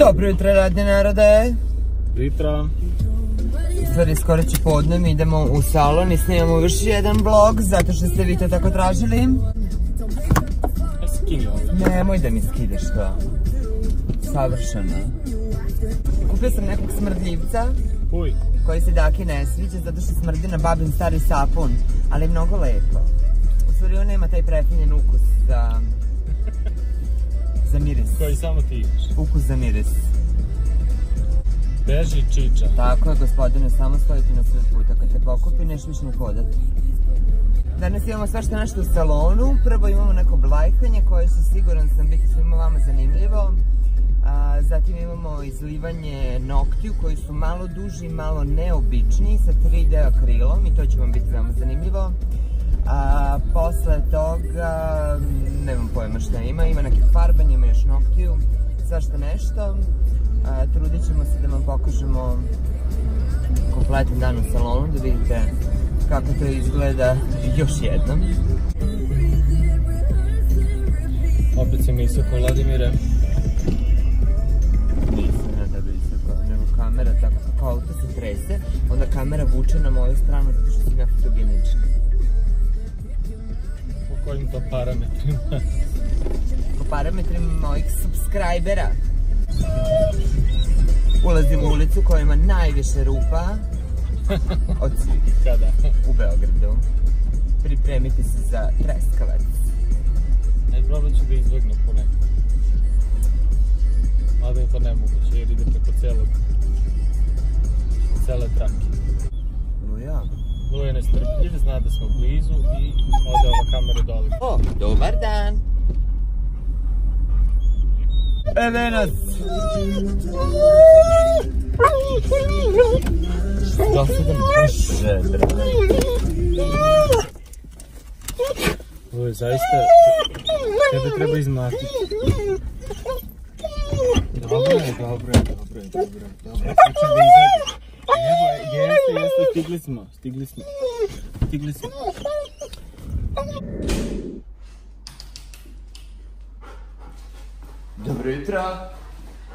Dobro jutro, radne narode. Jutro. U stvari, skoro će podne, mi idemo u salon i snimamo još jedan vlog, zato što ste vi to tako tražili. Ovo. Nemoj da mi skidaš to. Savršeno. Kupio sam nekog smrdljivca Uj, koji se Daki ne sviđa zato što smrdi na babin stari sapun, ali je mnogo lepo. U stvari on nema taj prefinjen ukus za... za miris. koji samo ti imaš. Ukus za miris. Beži čiča. Tako je, gospodine, samo stojite na sve puta. Kad te pokupi, neš više ne hodati. Danas imamo svašta nešto u salonu. Prvo imamo neko blajkanje koje će siguran sam biti svima vama zanimljivo. A, zatim imamo izlivanje noktiju koji su malo duži, malo neobični sa 3D akrilom i to će vam biti veoma zanimljivo. A, posle toga, nemam pojma šta ima, ima neke farbanje, ima još noktiju, svašta nešto. A, trudit ćemo se da vam pokažemo kompletan dan u salonu, da vidite kako to izgleda još jednom. Opet si mi isako, Vladimire. Nisam ja da visoko, nego kamera tako kako auto se trese, onda kamera vuče na moju stranu zato što sam ja fotogenična. Po parametrima? Po parametrima mojih subscribera. Ulazim u ulicu koja ima najviše rupa od svih Kada? u Beogradu. Pripremite se za treskavac. Aj, probat ću da izvegnem po nekom. Mada je to nemoguće jer ide preko celog cele trake. No ja. Vrlo je nestrpljiv, zna da smo blizu i O, dobar dan. Evo nas. Dosadan bože, dragi. Ovo je zaista... Tebe treba izmakiti. Dobro je, dobro je, dobro je, dobro je. Dobro je, hoćeš da izađeš. Evo, jeste, jeste, stigli smo, stigli smo. Stigli smo. Dobro jutro.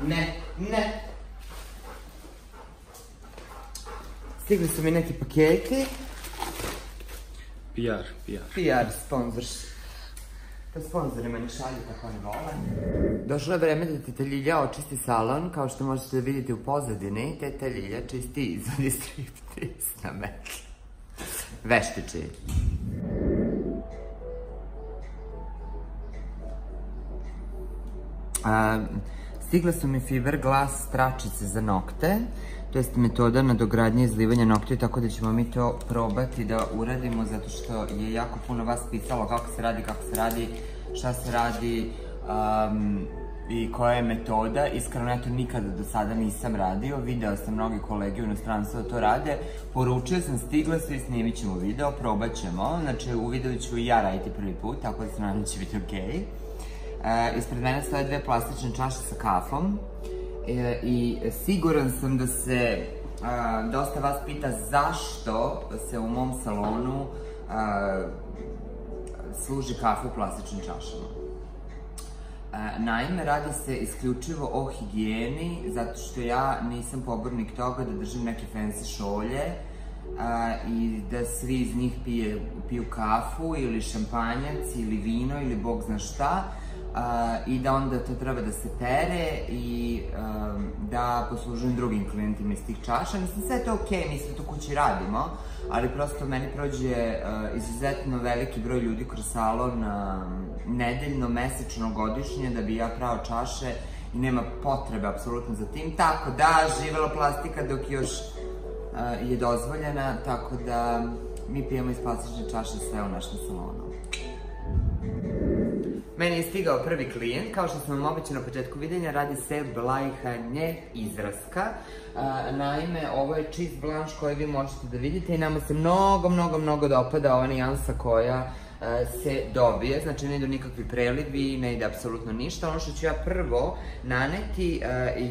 Ne, ne. Stigli su mi neki paketi. PR, PR. PR sponsor. To sponzori meni šalju kako oni vole. Došlo je vreme da teta Ljilja očisti salon, kao što možete da vidite u pozadini. Teta Ljilja čisti izvodi striptease na metli. Veštiči. A, stigle su mi Fiberglass tračice za nokte, to jest metoda nadogradnje izlivanja noktiju, tako da ćemo mi to probati da uradimo, zato što je jako puno vas pisalo kako se radi, kako se radi, šta se radi i koja je metoda. Iskreno, ja to nikada do sada nisam radio, video sam mnogi kolege u inostranstvu da to rade, poručio sam, stigle su i snimit ćemo video, probat ćemo, znači u videu ću i ja raditi prvi put, tako da se nadam da će biti okej. E, ispred mene stoje dve plastične čaše sa kafom e, i siguran sam da se a, dosta vas pita zašto se u mom salonu služi kafa u plastičnim čašama. Naime, radi se isključivo o higijeni, zato što ja nisam pobornik toga da držim neke fancy šolje i da svi iz njih piju kafu ili šampanjac ili vino ili bog zna šta i da onda to treba da se pere i um, da poslužujem drugim klijentima iz tih čaša. Mislim, sve je to okej, mi sve to kući radimo, ali prosto meni prođe uh, izuzetno veliki broj ljudi kroz salon uh, nedeljno, mesečno, godišnje, da bi ja prao čaše i nema potrebe apsolutno za tim. Tako da, živela plastika dok još uh, je dozvoljena, tako da mi pijemo iz plastične čaše sve u našem salonu. Meni je stigao prvi klijent, kao što sam vam obećao na početku videnja, radi se blajhanje izraska. Naime, ovo je cheese blanche koji vi možete da vidite i nama se mnogo, mnogo, mnogo dopada ova nijansa koja se dobije, znači ne idu nikakvi prelivi, ne ide apsolutno ništa. Ono što ću ja prvo naneti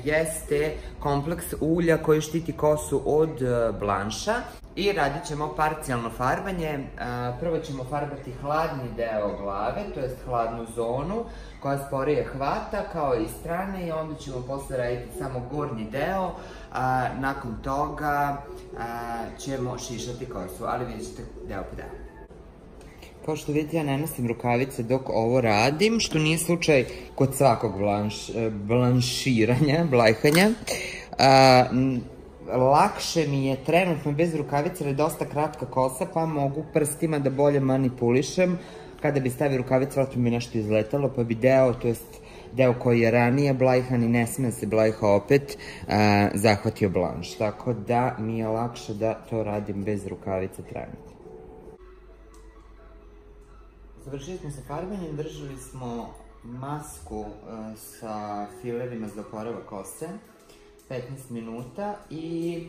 jeste kompleks ulja koji štiti kosu od blanša i radit ćemo parcijalno farbanje. Prvo ćemo farbati hladni deo glave, to jest hladnu zonu koja sporije hvata kao i strane i onda ćemo posle raditi samo gornji deo. Nakon toga ćemo šišati kosu, ali vidjet ćete deo po deo. Kao što vidite, ja ne nosim rukavice dok ovo radim, što nije slučaj kod svakog blanš, blanširanja, blajhanja. A, lakše mi je trenutno bez rukavice, jer je dosta kratka kosa, pa mogu prstima da bolje manipulišem. Kada bi stavio rukavice, vratno mi nešto izletalo, pa bi deo, to jest deo koji je ranije blajhan i ne sme se blajha opet, a, zahvatio blanš. Tako da mi je lakše da to radim bez rukavice trenutno. Završili smo sa farbanjem, držali smo masku uh, sa filerima za oporavak kose, 15 minuta i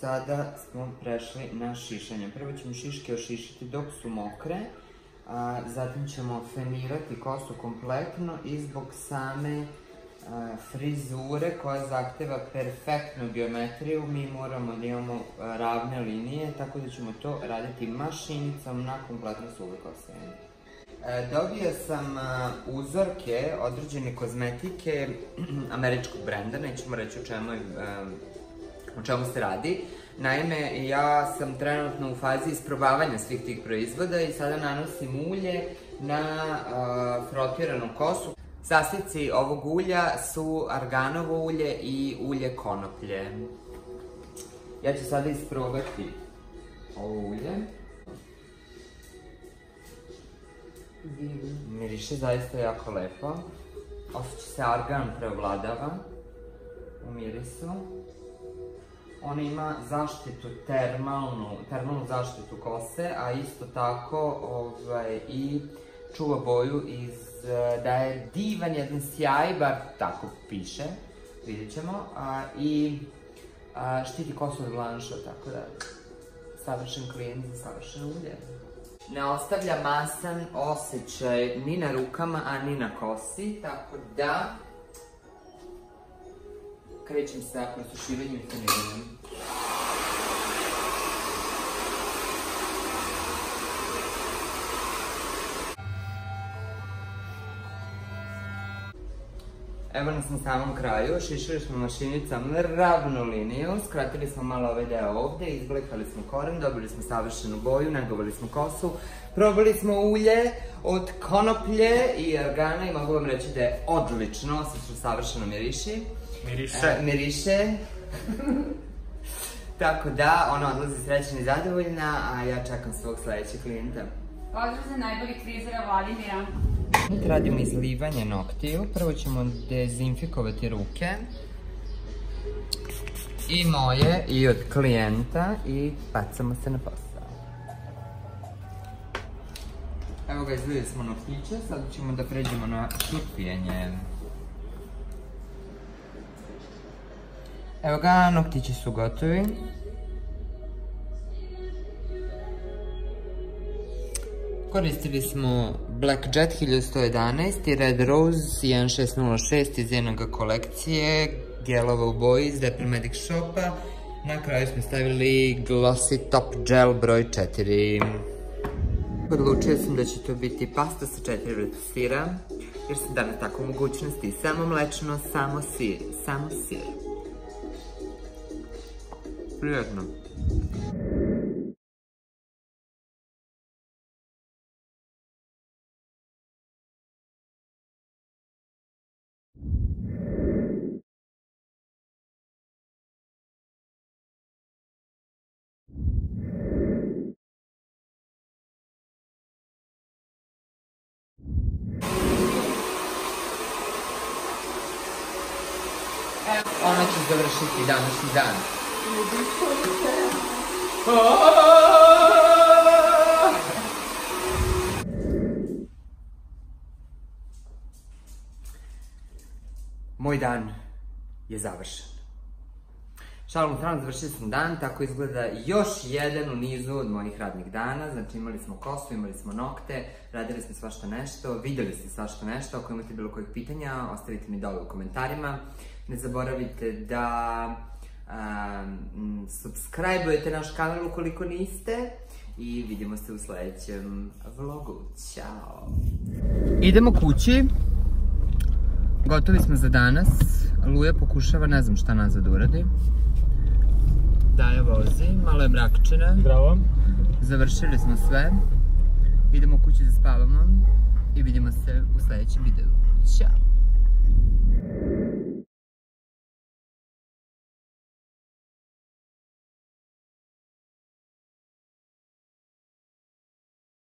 sada smo prešli na šišanje. Prvo ćemo šiške ošišiti dok su mokre, a, zatim ćemo fenirati kosu kompletno i zbog same frizure koja zahteva perfektnu geometriju, mi moramo da imamo ravne linije, tako da ćemo to raditi mašinicom na kompletno suve kose. E, dobio sam uzorke određene kozmetike američkog brenda, nećemo reći o čemu, o čemu se radi. Naime, ja sam trenutno u fazi isprobavanja svih tih proizvoda i sada nanosim ulje na frotiranu kosu. Sastojci ovog ulja su arganovo ulje i ulje konoplje. Ja ću sada isprobati ovo ulje. Miriše zaista jako lepo. Osjeća se argan preovladava u mirisu. Ona ima zaštitu termalnu, termalnu zaštitu kose, a isto tako ovaj, i čuva boju iz, da je divan jedan sjaj, bar tako piše, vidjet ćemo, a, i a, štiti kosu od blanša, tako da savršen klijent za savršen ulje. Ne ostavlja masan osjećaj ni na rukama, a ni na kosi, tako da krećem sa prosušivanjem i toniranjem. Evo nas na samom kraju, šišili smo mašinicom ravnu liniju, skratili smo malo ovaj deo ovde, izblikali smo koren, dobili smo savršenu boju, negovali smo kosu, probali smo ulje od konoplje i argana i mogu vam reći da je odlično, osim što savršeno miriši. Miriše. E, miriše. Tako da, ona odlazi srećna i zadovoljna, a ja čekam svog sledećeg klijenta. Pozdrav za najbolji frizera Vladimira. Radimo izlivanje noktiju. Prvo ćemo dezinfikovati ruke. I moje, i od klijenta, i bacamo se na posao. Evo ga, izlili smo noktiće, sad ćemo da pređemo na šutpijenje. Evo ga, noktići su gotovi. Koristili smo Black Jet 1111 i Red Rose 1606 iz jednoga kolekcije, gelova u boji iz Medic Shopa. Na kraju smo stavili Glossy Top Gel broj 4. Odlučio sam da će to biti pasta sa četiri vrsta sira, jer sam danas tako mogućnosti samo mlečno, samo sir, samo sir. Приятно. Ona će završiti današnji dan. Moj dan je završen. Šalom tram, završili smo dan, tako izgleda još jedan u nizu od mojih radnih dana. Znači imali smo kosu, imali smo nokte, radili smo svašta nešto, videli ste svašta nešto. Ako imate bilo kojih pitanja, ostavite mi dole u komentarima. Ne zaboravite da um, subscribe-ujete naš kanal ukoliko niste i vidimo se u sledećem vlogu. Ćao! Idemo kući. Gotovi smo za danas. Luja pokušava, ne znam šta nazad uradi. Daja vozi, malo je mrakčina. Bravo. Završili smo sve. Idemo kući da spavamo i vidimo se u sledećem videu. Ćao!